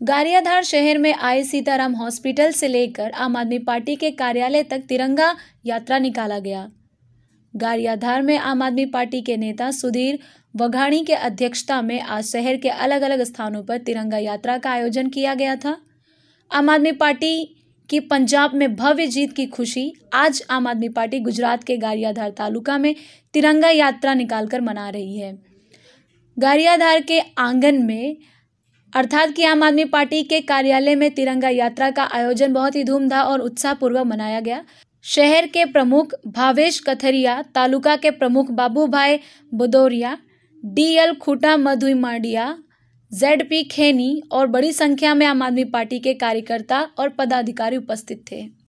गारियाधार शहर में आए सीताराम हॉस्पिटल से लेकर आम आदमी पार्टी के कार्यालय तक तिरंगा यात्रा निकाला गया। गारियाधार में आम आदमी पार्टी के नेता सुधीर वघाणी के अध्यक्षता में आज शहर के अलग अलग स्थानों पर तिरंगा यात्रा का आयोजन किया गया था। आम आदमी पार्टी की पंजाब में भव्य जीत की खुशी आज आम आदमी पार्टी गुजरात के गारियाधार तालुका में तिरंगा यात्रा निकालकर मना रही है। गारियाधार के आँगन में अर्थात कि आम आदमी पार्टी के कार्यालय में तिरंगा यात्रा का आयोजन बहुत ही धूमधाम और उत्साहपूर्वक मनाया गया। शहर के प्रमुख भावेश कथरिया, तालुका के प्रमुख बाबू Babubhai D L Khuta Madhui Madia Z P Kheni और बड़ी संख्या में आम आदमी पार्टी के कार्यकर्ता और पदाधिकारी उपस्थित थे।